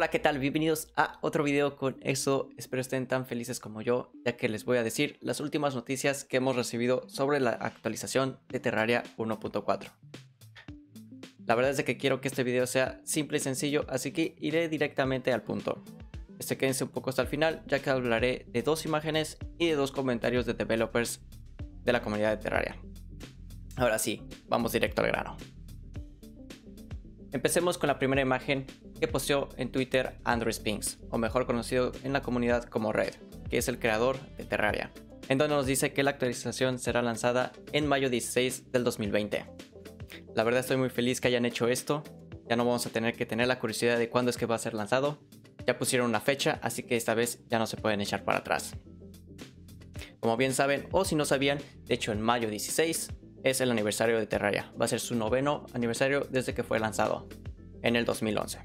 Hola, ¿qué tal? Bienvenidos a otro video con eso. Espero estén tan felices como yo, ya que les voy a decir las últimas noticias que hemos recibido sobre la actualización de Terraria 1.4. La verdad es que quiero que este video sea simple y sencillo, así que iré directamente al punto. Este quédense un poco hasta el final, ya que hablaré de dos imágenes y de dos comentarios de developers de la comunidad de Terraria. Ahora sí, vamos directo al grano. Empecemos con la primera imagen que posteó en Twitter Andrew Spinks, o mejor conocido en la comunidad como Red, que es el creador de Terraria, en donde nos dice que la actualización será lanzada en mayo 16 del 2020. La verdad estoy muy feliz que hayan hecho esto, ya no vamos a tener que tener la curiosidad de cuándo es que va a ser lanzado, ya pusieron una fecha, así que esta vez ya no se pueden echar para atrás. Como bien saben, o si no sabían, de hecho en mayo 16 es el aniversario de Terraria, va a ser su noveno aniversario desde que fue lanzado, en el 2011.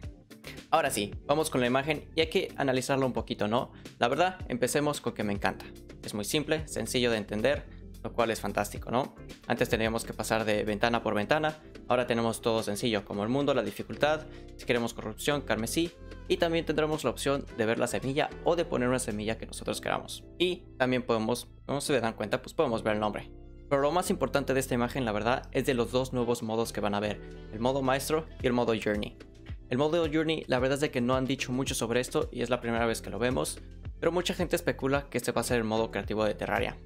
Ahora sí, vamos con la imagen y hay que analizarlo un poquito, ¿no? La verdad, empecemos con que me encanta. Es muy simple, sencillo de entender, lo cual es fantástico, ¿no? Antes teníamos que pasar de ventana por ventana, ahora tenemos todo sencillo, como el mundo, la dificultad, si queremos corrupción, carmesí, y también tendremos la opción de ver la semilla o de poner una semilla que nosotros queramos. Y también podemos, como se dan cuenta, pues podemos ver el nombre. Pero lo más importante de esta imagen, la verdad, es de los dos nuevos modos que van a ver, el modo maestro y el modo journey. El modo Journey, la verdad es de que no han dicho mucho sobre esto y es la primera vez que lo vemos, pero mucha gente especula que este va a ser el modo creativo de Terraria.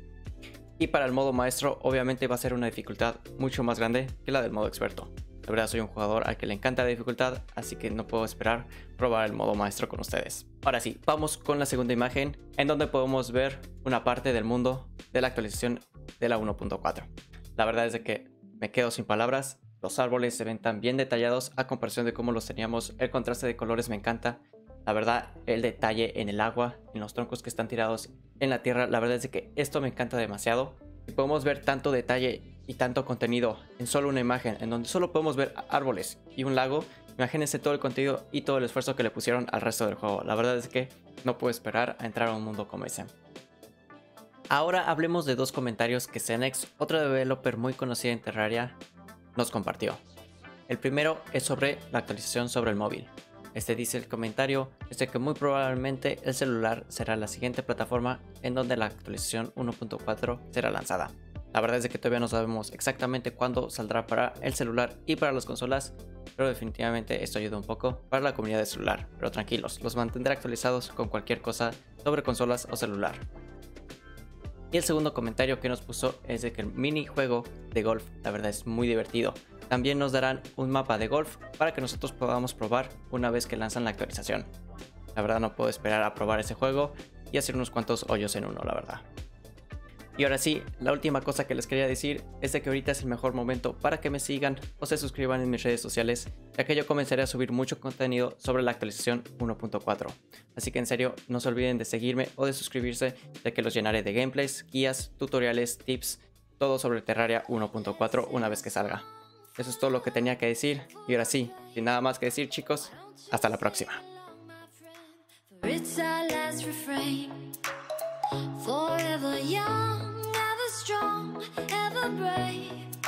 Y para el modo maestro, obviamente va a ser una dificultad mucho más grande que la del modo experto. La verdad soy un jugador al que le encanta la dificultad, así que no puedo esperar probar el modo maestro con ustedes. Ahora sí, vamos con la segunda imagen, en donde podemos ver una parte del mundo de la actualización de la 1.4. La verdad es de que me quedo sin palabras, los árboles se ven tan bien detallados a comparación de cómo los teníamos. El contraste de colores me encanta. La verdad, el detalle en el agua, en los troncos que están tirados en la tierra, la verdad es que esto me encanta demasiado. Y podemos ver tanto detalle y tanto contenido en solo una imagen, en donde solo podemos ver árboles y un lago. Imagínense todo el contenido y todo el esfuerzo que le pusieron al resto del juego. La verdad es que no puedo esperar a entrar a un mundo como ese. Ahora hablemos de dos comentarios que Cenex, otro developer muy conocido en Terraria, nos compartió. El primero es sobre la actualización sobre el móvil. Este dice el comentario es que muy probablemente el celular será la siguiente plataforma en donde la actualización 1.4 será lanzada. La verdad es que todavía no sabemos exactamente cuándo saldrá para el celular y para las consolas, pero definitivamente esto ayuda un poco para la comunidad de celular. Pero tranquilos, los mantendré actualizados con cualquier cosa sobre consolas o celular. Y el segundo comentario que nos puso es de que el minijuego de golf, la verdad es muy divertido. También nos darán un mapa de golf para que nosotros podamos probar una vez que lanzan la actualización. La verdad no puedo esperar a probar ese juego y hacer unos cuantos hoyos en uno, la verdad. Y ahora sí, la última cosa que les quería decir es de que ahorita es el mejor momento para que me sigan o se suscriban en mis redes sociales, ya que yo comenzaré a subir mucho contenido sobre la actualización 1.4. Así que en serio, no se olviden de seguirme o de suscribirse, ya que los llenaré de gameplays, guías, tutoriales, tips, todo sobre Terraria 1.4 una vez que salga. Eso es todo lo que tenía que decir, y ahora sí, sin nada más que decir chicos, hasta la próxima. Strong, ever brave.